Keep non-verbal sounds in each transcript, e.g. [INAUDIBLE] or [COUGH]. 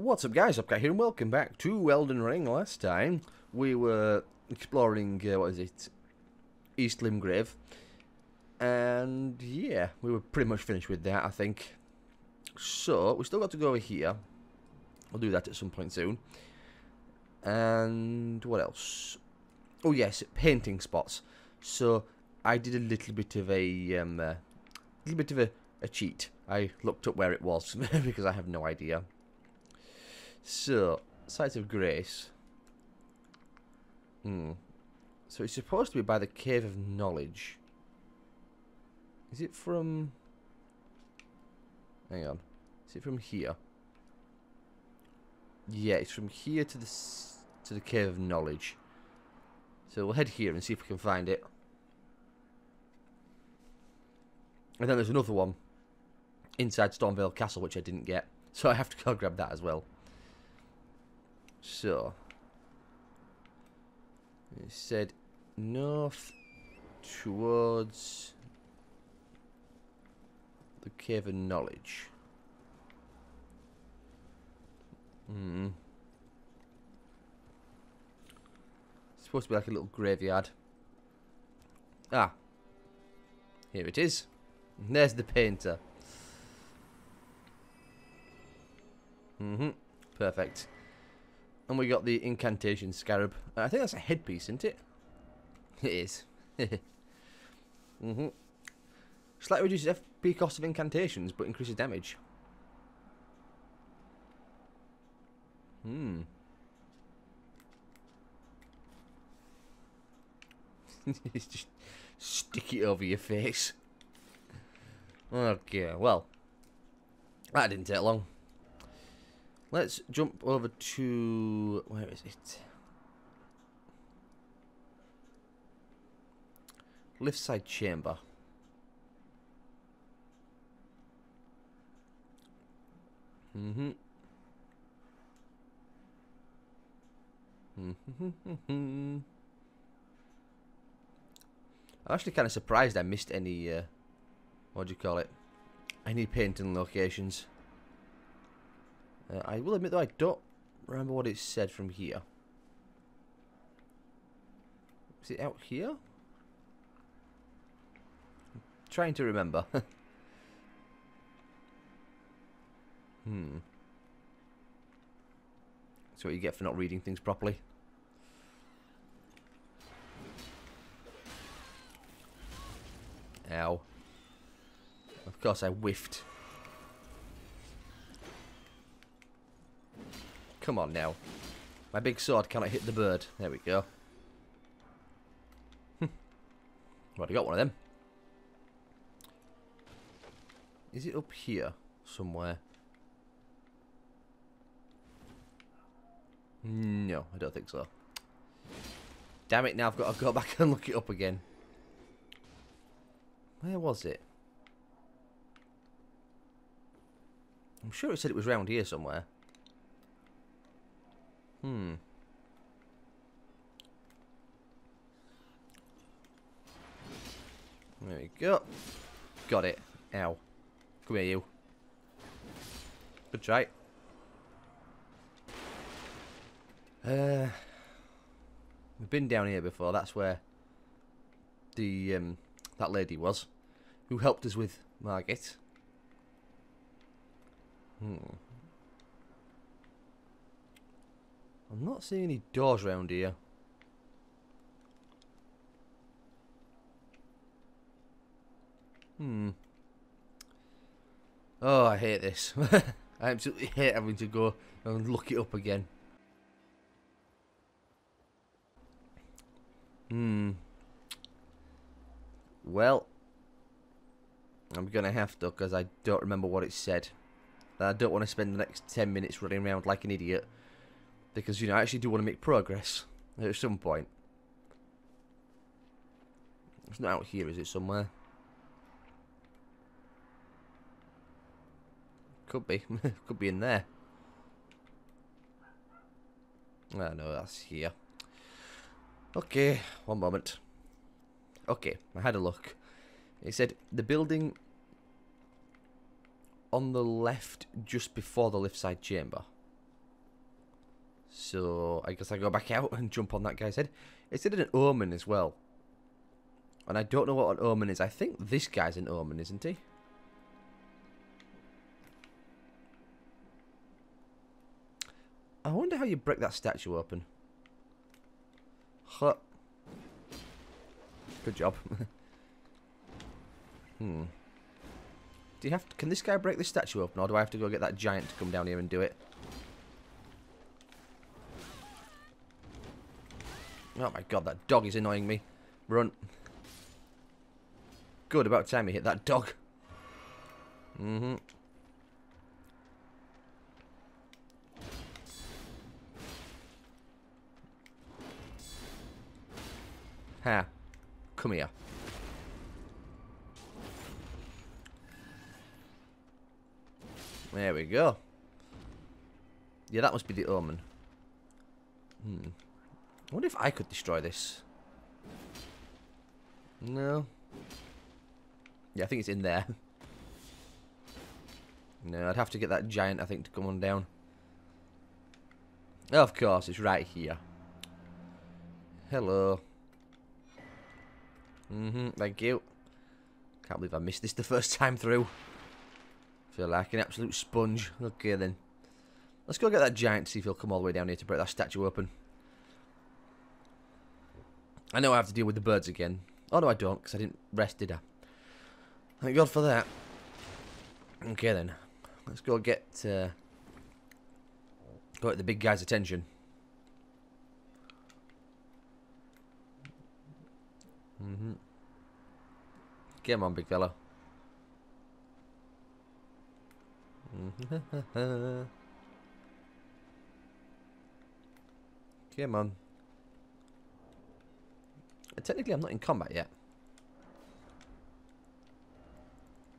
What's up guys, Bobcat here and welcome back to Elden Ring. Last time we were exploring, uh, what is it, East Limgrave. And yeah, we were pretty much finished with that I think. So, we still got to go over here. I'll do that at some point soon. And what else? Oh yes, painting spots. So, I did a little bit of a, um, uh, little bit of a, a cheat. I looked up where it was [LAUGHS] because I have no idea. So, Sites of Grace. Hmm. So it's supposed to be by the Cave of Knowledge. Is it from... Hang on. Is it from here? Yeah, it's from here to the to the Cave of Knowledge. So we'll head here and see if we can find it. And then there's another one inside Stormveil Castle, which I didn't get. So I have to go [LAUGHS] grab that as well. So, it said north towards the Cave of Knowledge. Hmm. Supposed to be like a little graveyard. Ah. Here it is. there's the painter. Mm-hmm. Perfect. And we got the incantation scarab. Uh, I think that's a headpiece, isn't it? It is. [LAUGHS] mm-hmm. Slightly reduces FP cost of incantations, but increases damage. Hmm. [LAUGHS] just stick it over your face. Okay, well. That didn't take long. Let's jump over to... Where is it? Lift side chamber. Mm-hmm. [LAUGHS] I'm actually kind of surprised I missed any, uh, what do you call it, any painting locations. Uh, I will admit though I don't remember what it said from here. Is it out here? I'm trying to remember. [LAUGHS] hmm. That's what you get for not reading things properly. Ow. Of course I whiffed. Come on now. My big sword cannot hit the bird. There we go. Hmm. Already got one of them. Is it up here somewhere? No, I don't think so. Damn it, now I've got to go [LAUGHS] back and look it up again. Where was it? I'm sure it said it was round here somewhere. Hmm. There we go. Got it. Ow. Come here, you. Good try. Uh, we've been down here before. That's where the um, that lady was, who helped us with Margit. Hmm. I'm not seeing any doors around here. Hmm. Oh, I hate this. [LAUGHS] I absolutely hate having to go and look it up again. Hmm. Well, I'm going to have to because I don't remember what it said. I don't want to spend the next 10 minutes running around like an idiot. Because, you know, I actually do want to make progress at some point. It's not out here, is it, somewhere? Could be. [LAUGHS] Could be in there. Ah, no, that's here. Okay, one moment. Okay, I had a look. It said the building on the left just before the lift side chamber. So I guess I go back [LAUGHS] out and jump on that guy's head. It an omen as well. And I don't know what an omen is. I think this guy's an omen, isn't he? I wonder how you break that statue open. Huh. Good job. [LAUGHS] hmm. Do you have to, can this guy break the statue open, or do I have to go get that giant to come down here and do it? Oh my god, that dog is annoying me. Run. Good, about time he hit that dog. Mm-hmm. Ha. Come here. There we go. Yeah, that must be the omen. Hmm. I wonder if I could destroy this. No. Yeah, I think it's in there. [LAUGHS] no, I'd have to get that giant, I think, to come on down. Of course, it's right here. Hello. Mm-hmm, thank you. Can't believe I missed this the first time through. Feel like an absolute sponge. Okay then. Let's go get that giant, see if he'll come all the way down here to break that statue open. I know I have to deal with the birds again. Oh no I don't, because I didn't rest, did I? Thank God for that. Okay then. Let's go get uh, go get the big guy's attention. Mm-hmm. Come on, big fella. Mm-hmm. [LAUGHS] Come on. Technically, I'm not in combat yet.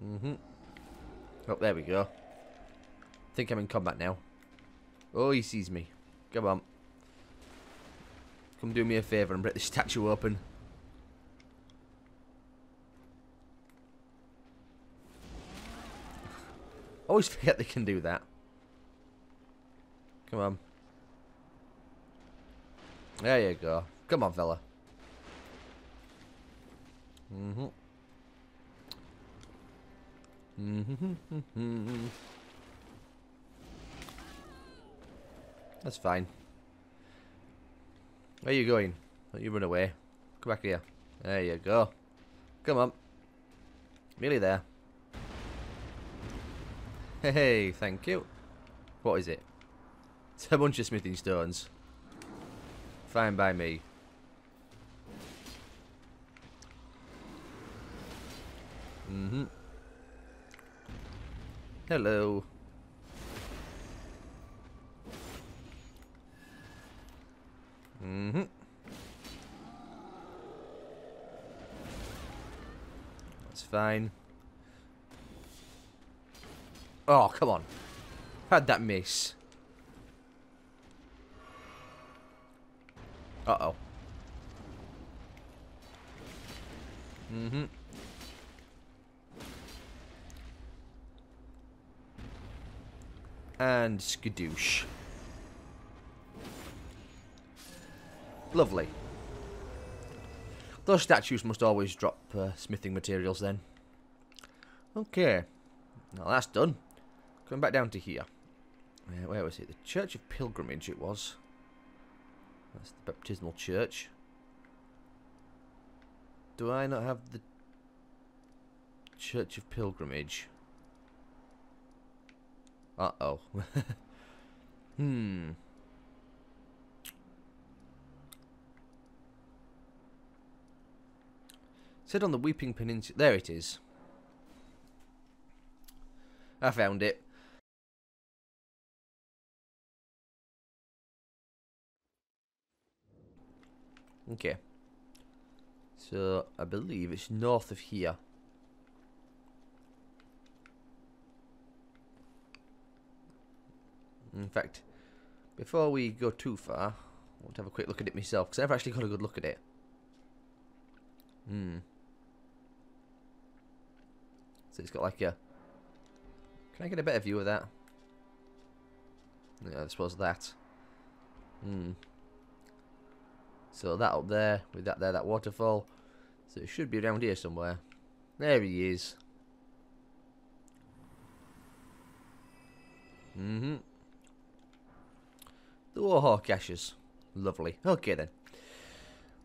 Mm-hmm. Oh, there we go. I think I'm in combat now. Oh, he sees me. Come on. Come do me a favour and break the [LAUGHS] statue open. [LAUGHS] Always forget they can do that. Come on. There you go. Come on, fella. Mm-hmm. Mm-hmm. That's fine. Where are you going? Don't you run away. Come back here. There you go. Come on. Nearly there. Hey, thank you. What is it? It's a bunch of smithing stones. Fine by me. Mm-hmm. Hello. Mm-hmm. That's fine. Oh, come on. How'd that miss? Uh-oh. Mm-hmm. And skadoosh. Lovely. Those statues must always drop uh, smithing materials then. Okay. Now that's done. Going back down to here. Uh, where was it? The Church of Pilgrimage it was. That's the baptismal church. Do I not have the Church of Pilgrimage? Uh-oh. [LAUGHS] hmm. Said on the Weeping Peninsula. There it is. I found it. Okay. So, I believe it's north of here. In fact, before we go too far, I want to have a quick look at it myself, because I've actually got a good look at it. Hmm. So it's got like a... Can I get a better view of that? Yeah, I suppose that. Hmm. So that up there, with that there, that waterfall. So it should be around here somewhere. There he is. Mm-hmm. The Warhawk ashes. Lovely. Okay then.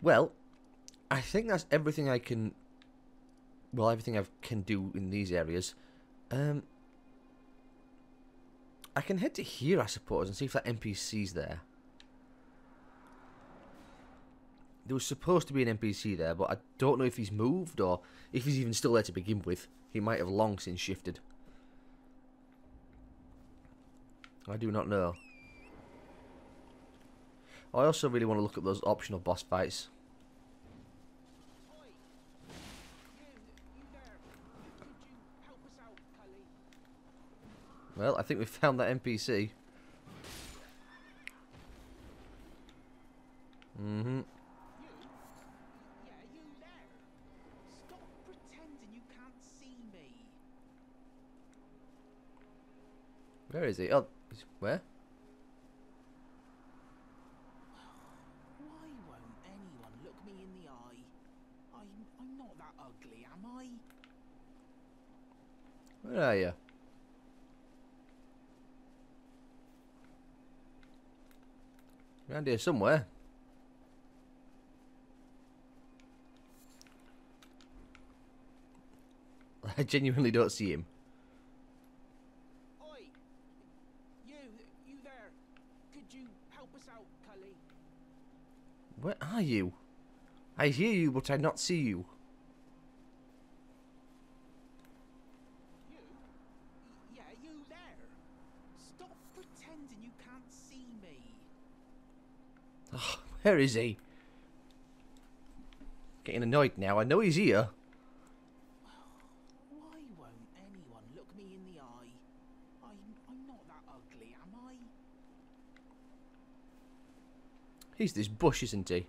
Well, I think that's everything I can... Well, everything I can do in these areas. Um, I can head to here, I suppose, and see if that NPC's there. There was supposed to be an NPC there, but I don't know if he's moved or if he's even still there to begin with. He might have long since shifted. I do not know. I also really want to look at those optional boss fights. Well, I think we found that NPC. Mm-hmm. Where is he? Oh, where? Why won't anyone look me in the eye? I'm, I'm not that ugly, am I? Where are you? Around here somewhere. [LAUGHS] I genuinely don't see him. Oi! You, you there. Could you help us out, Cully? Where are you? I hear you, but I not see you. You? Y- Yeah, you there. Stop pretending you can't see me. Oh, where is he? Getting annoyed now. I know he's here. Why won't anyone look me in the eye? I'm, I'm not that ugly, am I? He's this bush, isn't he?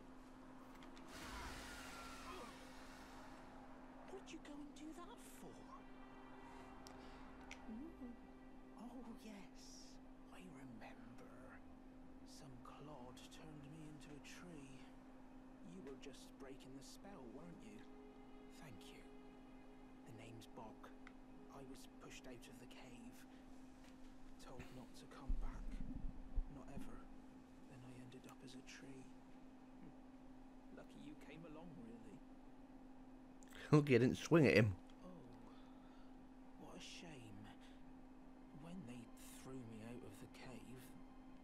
What'd you go and do that for? Ooh. Oh, yes. I remember. Some clod turned me into a tree. You were just breaking the spell, weren't you? Thank you. The name's Boc. I was pushed out of the cave. Told not to come back. Not ever. Then I ended up as a tree. Hmm. Lucky you came along, really. Look, I didn't swing at him. Oh, what a shame. When they threw me out of the cave,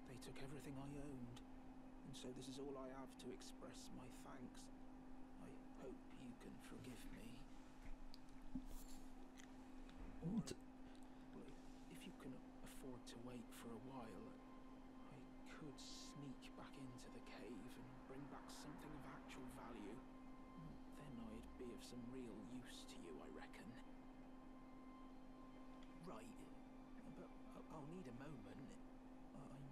they took everything I owned. And so this is all I have to express my thanks. I hope you can forgive me. Or, What? if you can afford to wait for a while, I could sneak back into the cave and bring back something of actual value. Then I'd be of some real use to you, I reckon. Right, but I- I'll need a moment. I- I'm,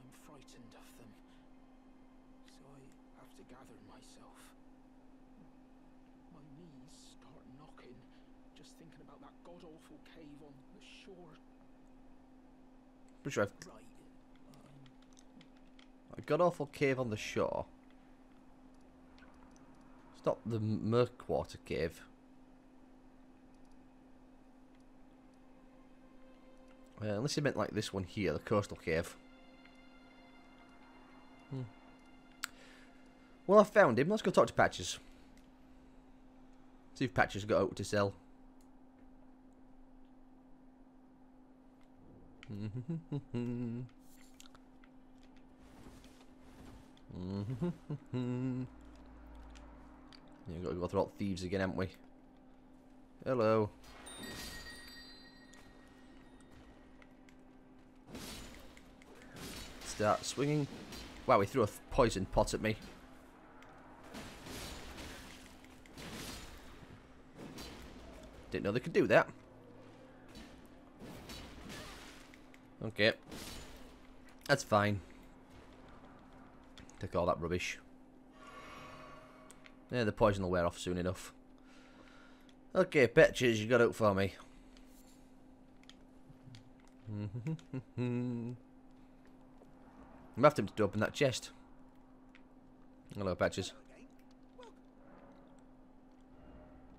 I'm frightened of them, so I have to gather myself. My knees start knocking just thinking about that god awful cave on the shore. Which I've Right, I'm a god awful cave on the shore. It's not the Murkwater cave. Uh, unless you meant like this one here, the coastal cave. Hmm. Well, I found him. Let's go talk to Patches. See if Patches got out to sell. [LAUGHS] We've got to go through thieves again, haven't we? Hello. Start swinging. Wow, he threw a poison pot at me. Didn't know they could do that. Okay. That's fine. Take all that rubbish. Yeah, the poison will wear off soon enough. Okay, Patches, you got out for me. I'm him to open that chest. Hello, Patches.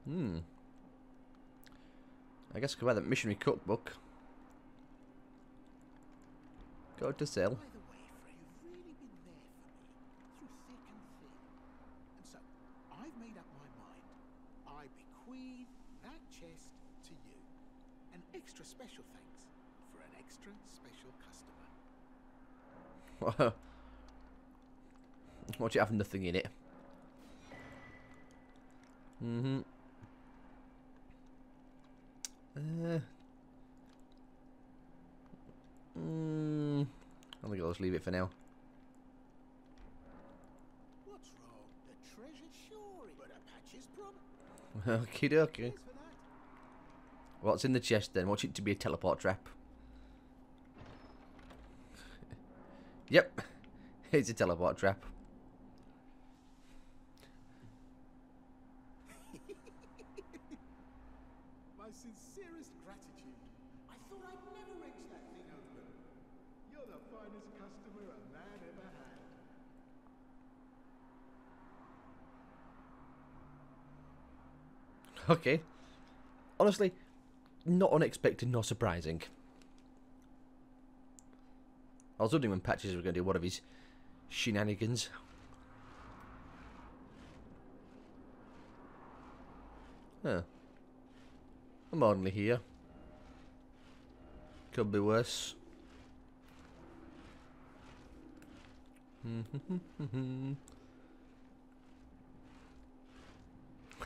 Hmm. I guess I could buy that missionary cookbook. Go to sell. By the way, Frey, you've really been there for me through thick and thin. And so, I've made up my mind. I bequeath that chest to you. An extra special thanks for an extra special customer. [LAUGHS] Watch it have nothing in it. Mm-hmm. Uh, mm, I think I'll just leave it for now. What's wrong? The treasure sure, but a patch's problem. [LAUGHS] Okie dokie. Cheers for that. What's in the chest then? Watch it to be a teleport trap. [LAUGHS] Yep. [LAUGHS] It's a teleport trap. [LAUGHS] My sincerest gratitude. I thought I'd never wrench that thing open. You're the finest customer a man ever had. Okay. Honestly, not unexpected nor surprising. I was wondering when Patches was going to do one of his shenanigans. Huh. I'm only here. Could be worse. [LAUGHS]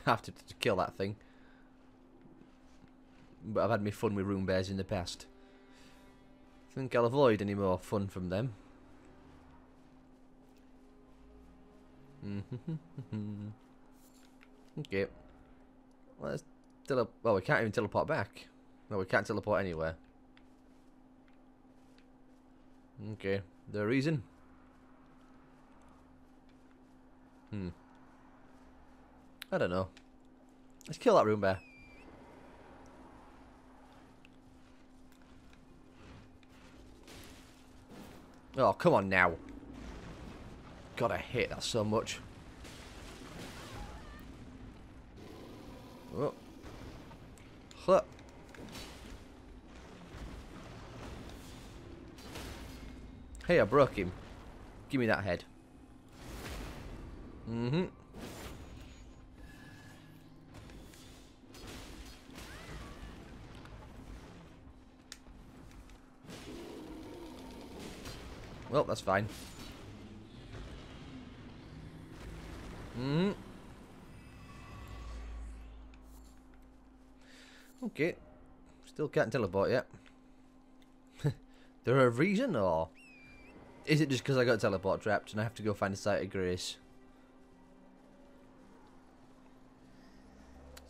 have to, to kill that thing. But I've had me fun with Runebears in the past. Think I'll avoid any more fun from them. [LAUGHS] okay. Let's tele- well, we can't even teleport back. No, we can't teleport anywhere. Okay. The reason? Hmm. I don't know. Let's kill that Runebear. Oh, come on now. God, I hate that so much. Oh. Huh. Hey, I broke him. Give me that head. Mm-hmm. Well, that's fine. Hmm. Okay. Still can't teleport yet. [LAUGHS] there a reason, or is it just because I got teleport trapped and I have to go find a site of grace?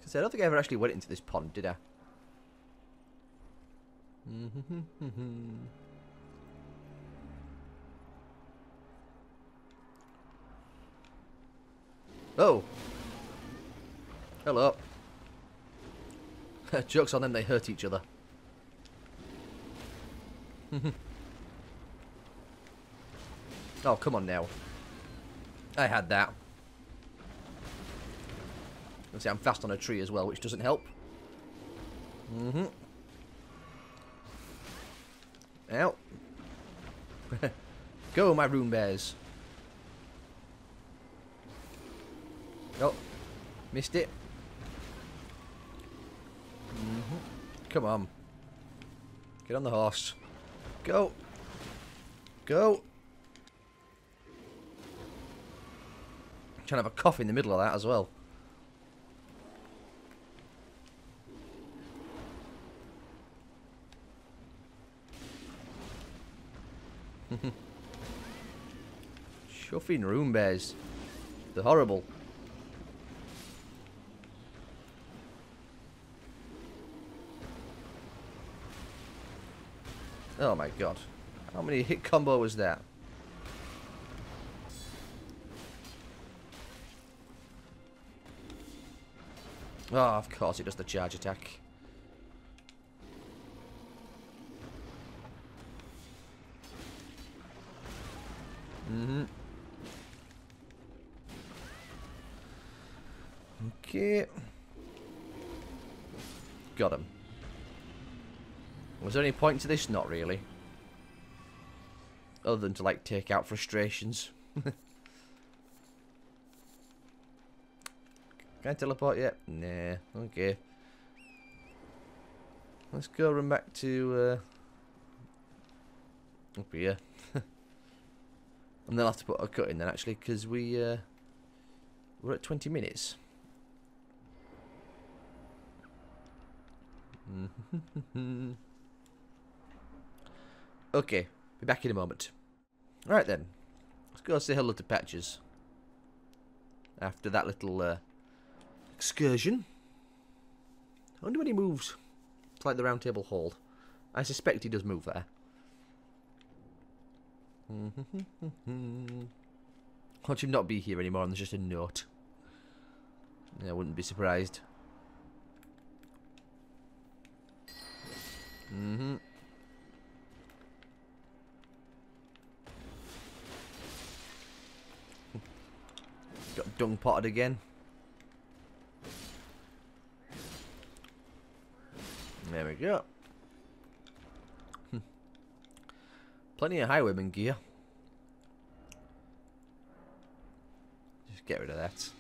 Because I don't think I ever actually went into this pond, did I? Oh. Hello. [LAUGHS] Joke's on them, they hurt each other. [LAUGHS] oh, come on now. I had that. See, I'm fast on a tree as well, which doesn't help. Mm-hmm. Out. [LAUGHS] Go, my Runebears. Oh, missed it. Mm -hmm. Come on. Get on the horse. Go. Go. trying to have a cough in the middle of that as well. [LAUGHS] Shuffing Runebears. They're horrible. Oh my god. How many hit combo was that? Oh, of course it does the charge attack. Point to this? Not really. Other than to, like, take out frustrations. [LAUGHS] Can I teleport yet? Nah. Okay. Let's go run back to, uh, up here. [LAUGHS] and then I'll have to put a cut in then, actually, because we, uh, we're at 20 minutes. [LAUGHS] okay, be back in a moment. Alright then, let's go say hello to Patches. After that little uh, excursion. I wonder when he moves. It's like the round table hall. I suspect he does move there. [LAUGHS] Watch him not be here anymore and there's just a note. Yeah, I wouldn't be surprised. Mm-hmm. Dung potted again. There we go. Hmm. Plenty of highwayman gear. Just get rid of that.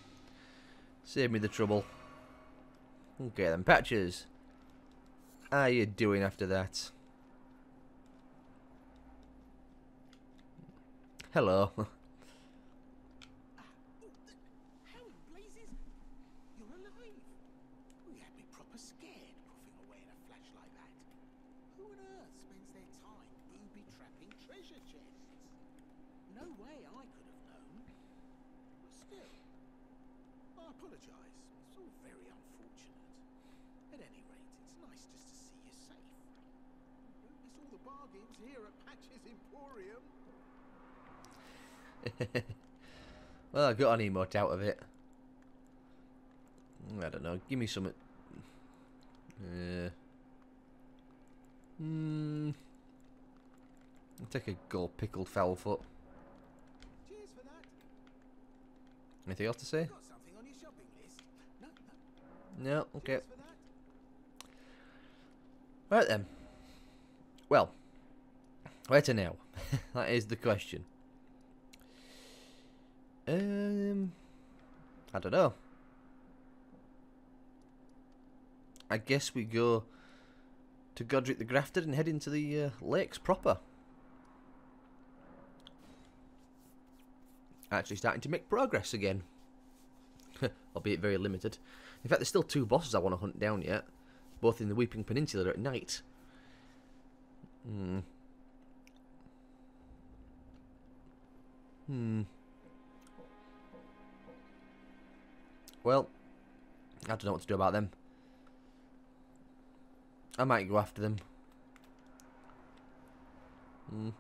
Save me the trouble. Okay then, patches. How are you doing after that? Hello. [LAUGHS] How in blazes? You're alive. We had scared puffing away in a flash like that. Who on earth spends their time booby trapping treasure chests? No way I could have known. But still, I apologise. It's all very unfortunate. At any rate, it's nice just to see you safe. Don't all the bargains here at Patch's Emporium. [LAUGHS] well, I got an emote out of it. I don't know. Give me some. Uh, hmm. I'll take a gold pickled fowl foot. Cheers for that. Anything else to say? Got on your shopping list? No, no. No. Okay. Cheers for that. Right then. Well, where to now? that is the question. Um, I don't know. I guess we go to Godrick the Grafted and head into the uh, lakes proper. Actually starting to make progress again. [LAUGHS] Albeit very limited. In fact, there's still two bosses I want to hunt down yet. Both in the Weeping Peninsula at night. Hmm. Hmm. Well, I don't know what to do about them. I might go after them. [LAUGHS]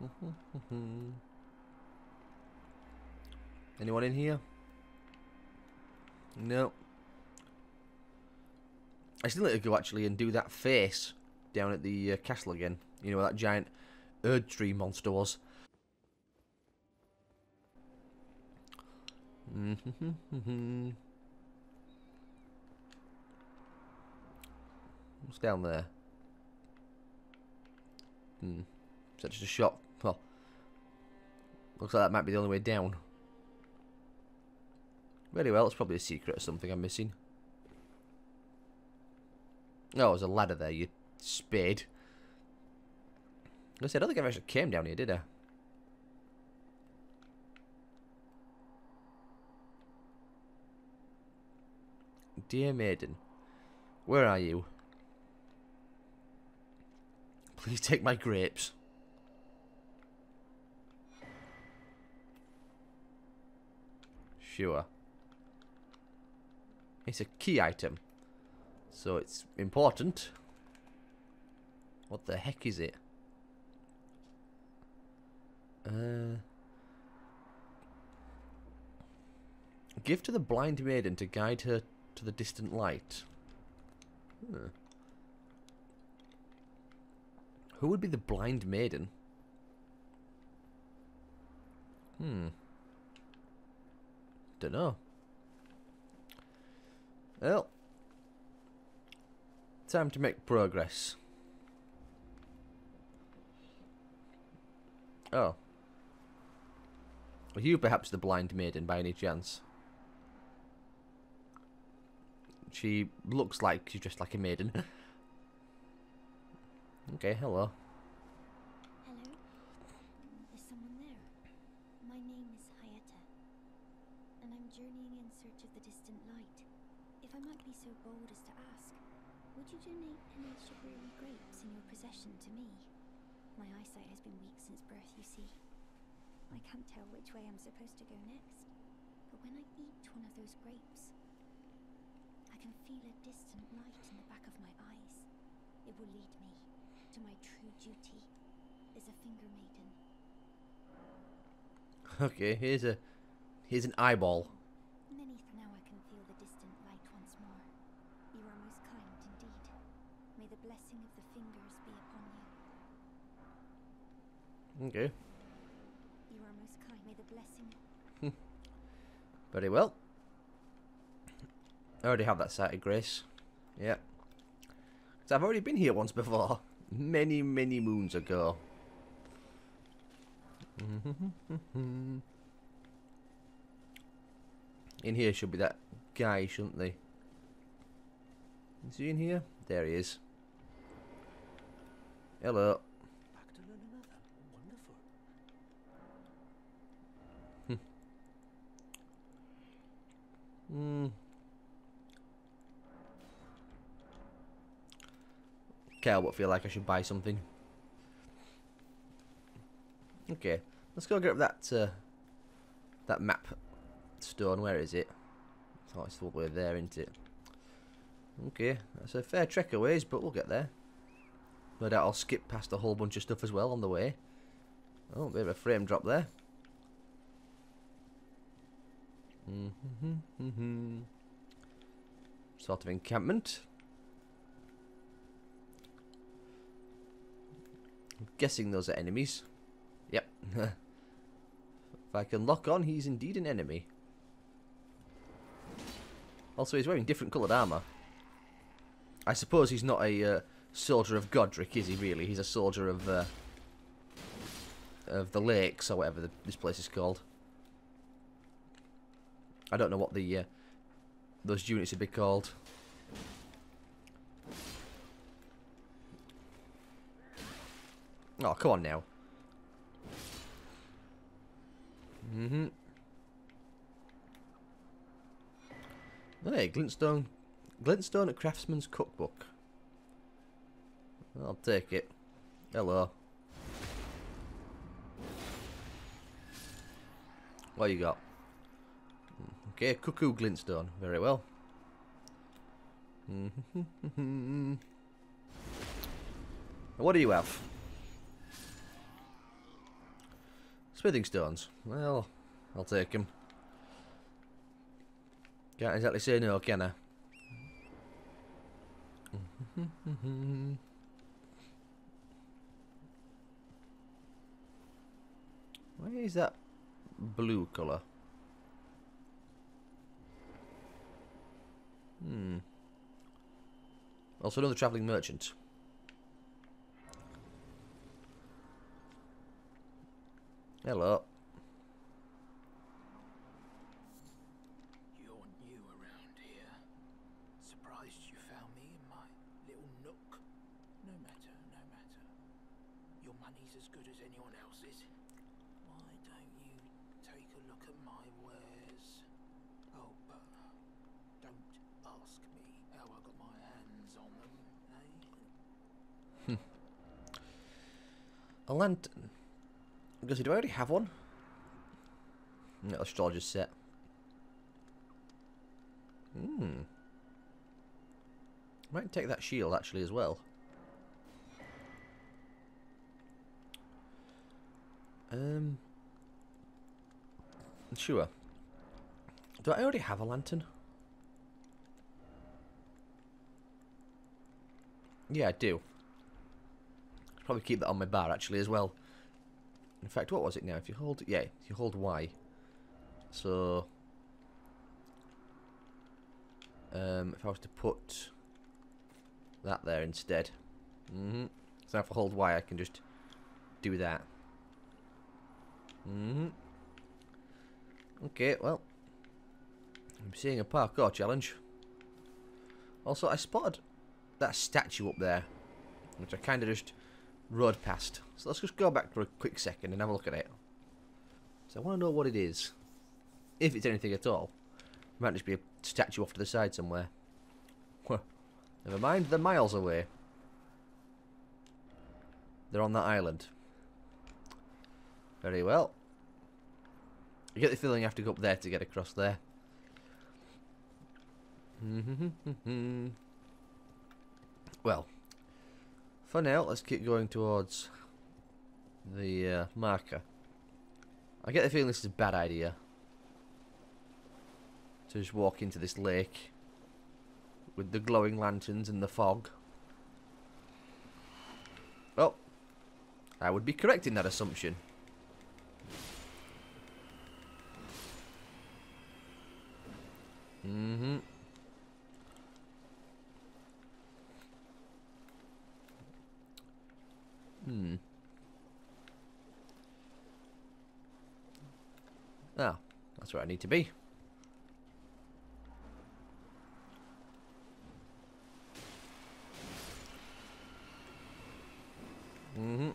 Anyone in here? No. I still need to go actually and do that face down at the uh, castle again. You know where that giant Erd tree monster was. [LAUGHS] What's down there? Hmm. Is that just a shot. Well, looks like that might be the only way down. Very well, it's probably a secret or something I'm missing. Oh, there's a ladder there, you spade. I said, I don't think I actually came down here, did I? Dear maiden, where are you? Please take my grapes. Sure. It's a key item. So it's important. What the heck is it? Uh, give to the blind maiden to guide her to the distant light. Huh. Who would be the blind maiden? Hmm. Don't know. Well, time to make progress. Oh. Are you perhaps the blind maiden by any chance? She looks like she's just like a maiden. [LAUGHS] okay, hello. Hello? Is someone there? My name is Hyetta, and I'm journeying in search of the distant light. If I might be so bold as to ask, would you donate any sugary grapes in your possession to me? My eyesight has been weak since birth, you see. I can't tell which way I'm supposed to go next, but when I eat one of those grapes, I can feel a distant light in the back of my eyes. It will lead me to my true duty as a finger maiden. Okay, here's a here's an eyeball. Nenith, now I can feel the distant light once more. You are most kind indeed. May the blessing of the fingers be upon you. Okay, You are most kind. May the blessing. [LAUGHS] very well. I already have that sighted grace. Yeah. 'Cause I've already been here once before. Many, many moons ago. [LAUGHS] In here should be that guy, shouldn't they? Is he in here? There he is. Hello. Wonderful. Hmm. Okay, but feel like I should buy something. Okay, let's go get that uh, that map stone. Where is it? Oh, it's all the way there, isn't it? Okay, that's a fair trek a ways, but we'll get there. No doubt I'll skip past a whole bunch of stuff as well on the way. Oh, bit of a frame drop there. Mm -hmm, Mm-hmm. Sort of encampment. I'm guessing those are enemies. Yep. [LAUGHS] if I can lock on, he's indeed an enemy. Also, he's wearing different coloured armour. I suppose he's not a uh, soldier of Godrick, is he really? He's a soldier of uh, of the lakes, or whatever the, this place is called. I don't know what the uh, those units would be called. Oh, come on now. Mm-hmm. Hey, Glintstone. Glintstone at Craftsman's Cookbook. I'll take it. Hello. What you got? Okay, Cuckoo Glintstone. Very well. Mhm. Mhm. [LAUGHS] What do you have? Smithing stones. Well, I'll take them. Can't exactly say no, can I? [LAUGHS] Why is that blue colour? Hmm. Also another travelling merchant. Hello. You're new around here. Surprised you found me in my little nook. No matter, no matter. Your money's as good as anyone else's. Why don't you take a look at my wares? Oh, but don't ask me how I got my hands on them, eh? A lantern. Because do I already have one? No, set. Hmm. Might take that shield actually as well. Um. Sure. Do I already have a lantern? Yeah, I do. Probably keep that on my bar actually as well. In fact, what was it now? If you hold, yeah, if you hold Y. So, um, if I was to put that there instead, mm-hmm. So if I hold Y, I can just do that. Mm-hmm. Okay, well, I'm seeing a parkour challenge. Also, I spotted that statue up there, which I kind of just rode past. So let's just go back for a quick second and have a look at it. So I want to know what it is. If it's anything at all. It might just be a statue off to the side somewhere. Never mind, they're miles away. They're on that island. Very well. I get the feeling you have to go up there to get across there. well, for now, let's keep going towards the uh, marker. I get the feeling this is a bad idea. To just walk into this lake with the glowing lanterns and the fog. Oh, I would be correct in that assumption. Mm-hmm. Hmm. Ah, that's where I need to be. Mm-hmm.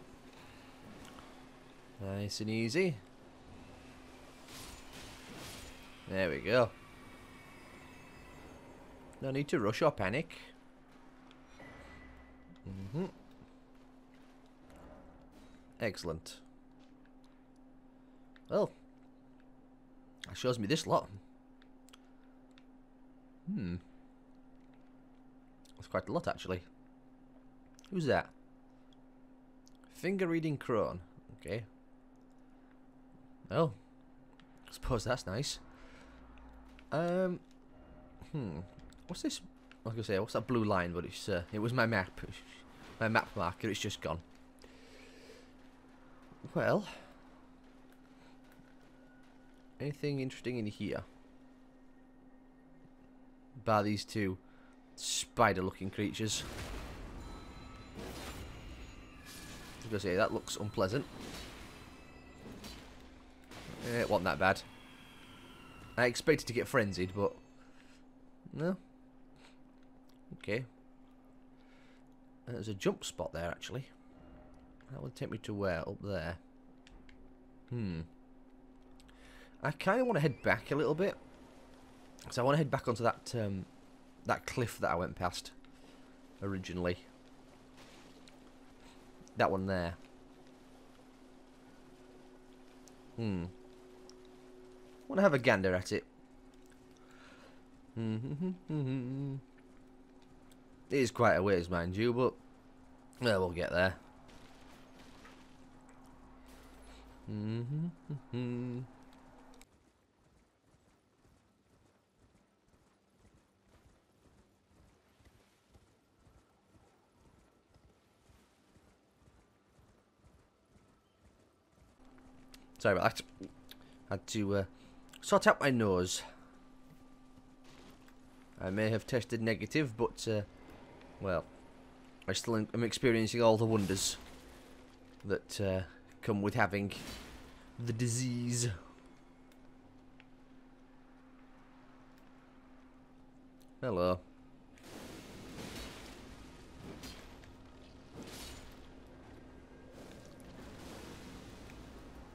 Nice and easy. There we go. No need to rush or panic. Mm-hmm. Excellent. Well, shows me this lot. Hmm. That's quite a lot, actually. Who's that? Finger Reader Crone. Okay. Well, I suppose that's nice. Um. Hmm. What's this? I was gonna say, what's that blue line? But it's uh, it was my map. My map marker. It's just gone. Well, anything interesting in here? Bar these two spider-looking creatures. I was gonna say that looks unpleasant. Eh, it wasn't that bad. I expected to get frenzied, but no. Okay. There's a jump spot there, actually. That would take me to where? Up there. Hmm. I kind of want to head back a little bit. So I want to head back onto that um, that cliff that I went past originally. That one there. Hmm. want to have a gander at it. it is quite a ways, mind you, but yeah, we'll get there. Sorry about that. Had to uh, sort out my nose. I may have tested negative, but, uh, well, I still am experiencing all the wonders that uh, come with having the disease. Hello.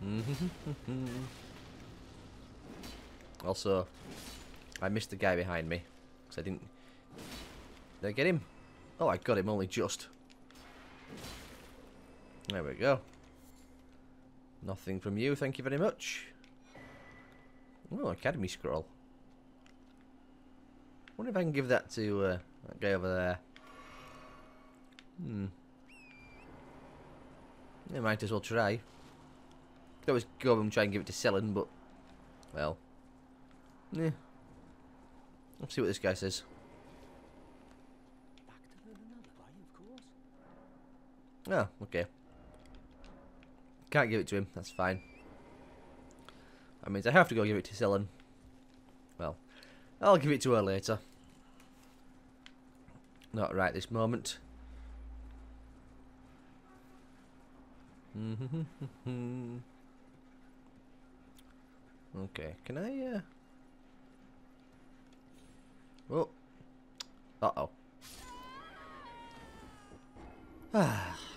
[LAUGHS] also, I missed the guy behind me. Because I didn't... Did I get him? Oh, I got him only just. There we go. Nothing from you, thank you very much. Oh, Academy Scroll. wonder if I can give that to uh, that guy over there. Hmm. I might as well try. Could always go and try and give it to Sellen, but... Well. Yeah. Let's see what this guy says. Oh, okay. Can't give it to him. That's fine. That means I have to go give it to Sellen. Well, I'll give it to her later. Not right this moment. [LAUGHS] okay, can I, uh... Oh. Uh-oh. Ah. [SIGHS]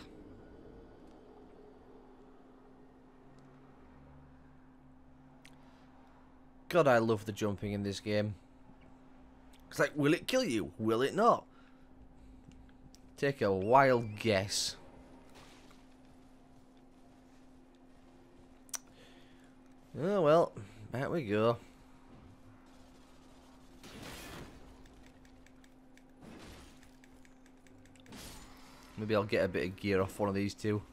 God, I love the jumping in this game. It's like, will it kill you? Will it not? Take a wild guess. Oh well, back we go. Maybe I'll get a bit of gear off one of these two.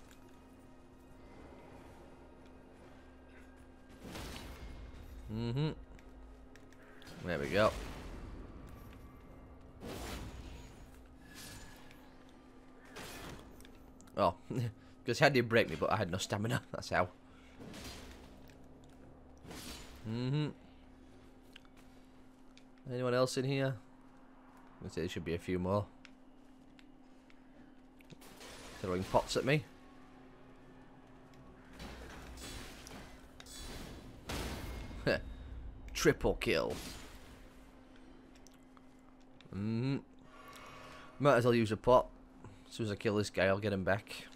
Mm-hmm. There we go. Oh, [LAUGHS] because he had to break me, but I had no stamina. That's how. Mm-hmm. Anyone else in here? I say there should be a few more. Throwing pots at me. [LAUGHS] Triple kill. Mm. Might as well use a pot. As soon as I kill this guy, I'll get him back.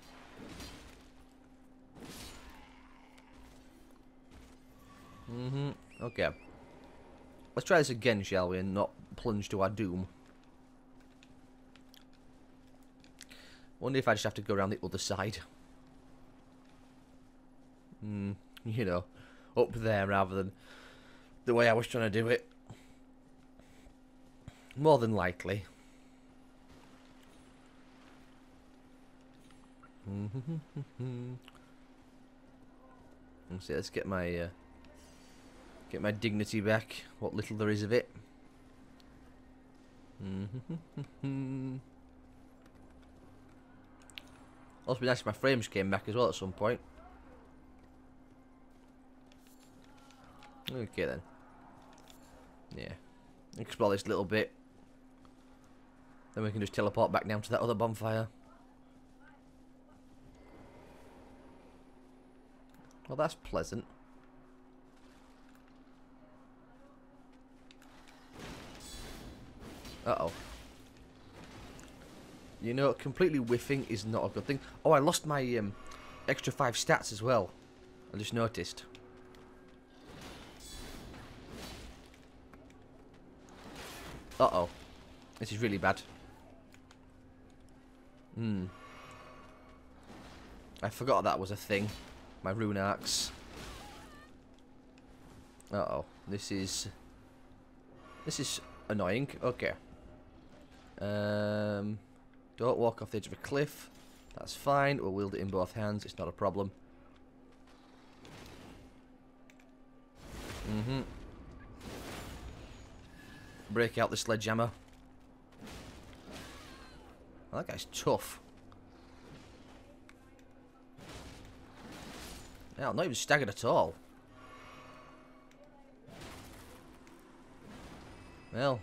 Mm-hmm. Okay. Let's try this again, shall we, and not plunge to our doom. Wonder if I just have to go around the other side. Hmm, you know, up there rather than the way I was trying to do it. More than likely. [LAUGHS] let's see, let's get my uh, get my dignity back, what little there is of it. [LAUGHS] Also be nice if my frames came back as well at some point. Okay then. Yeah. Explore this little bit. Then we can just teleport back down to that other bonfire. Well, that's pleasant. Uh-oh. You know, completely whiffing is not a good thing. Oh, I lost my um, extra five stats as well. I just noticed. Uh-oh. This is really bad. Hmm. I forgot that was a thing. My rune arcs. Uh-oh. This is... This is annoying. Okay. Um... Don't walk off the edge of a cliff. That's fine. We'll wield it in both hands. It's not a problem. Mm-hmm. Break out the sledgehammer. that guy's tough. Yeah, not even staggered at all. Well,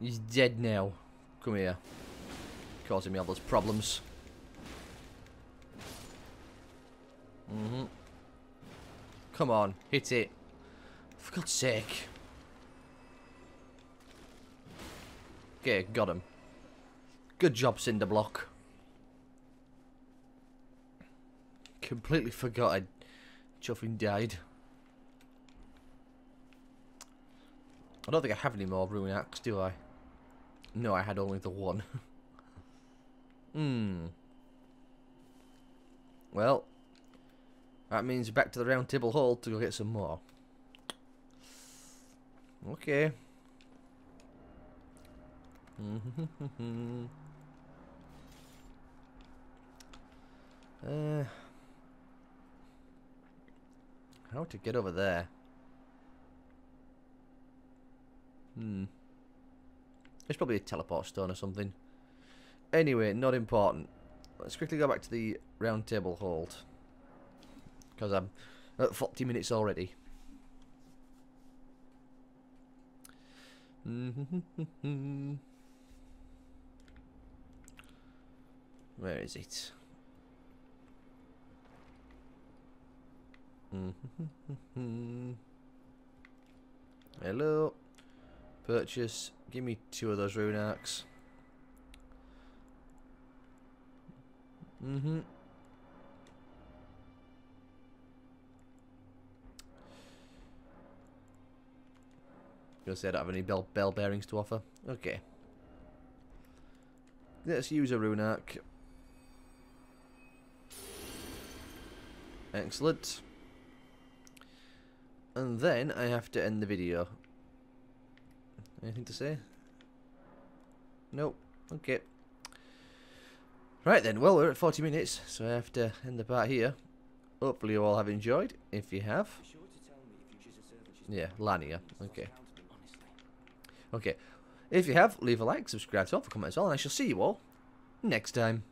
he's dead now. Come here causing me all those problems. Mm hmm Come on, hit it. For God's sake. Okay, got him. Good job, Cinderblock. Completely forgot I'd chuffing died. I don't think I have any more Rune Arcs, do I? No, I had only the one. Hmm. Well, that means back to the round table hold to go get some more. Okay. [LAUGHS] uh, how to get over there? Hmm. There's probably a teleport stone or something. Anyway, not important. Let's quickly go back to the round table hold. Because I'm at 40 minutes already. [LAUGHS] Where is it? [LAUGHS] Hello. Purchase. Give me two of those rune arcs. Mm-hmm. Gonna say I don't have any bell, bell bearings to offer. Okay. Let's use a rune arc. Excellent. And then I have to end the video. Anything to say? Nope. Okay. Right then, well we're at 40 minutes, so I have to end the part here. Hopefully you all have enjoyed. If you have, yeah, Lania. Okay. Okay. If you have, leave a like, subscribe to all for comments all, and I shall see you all next time.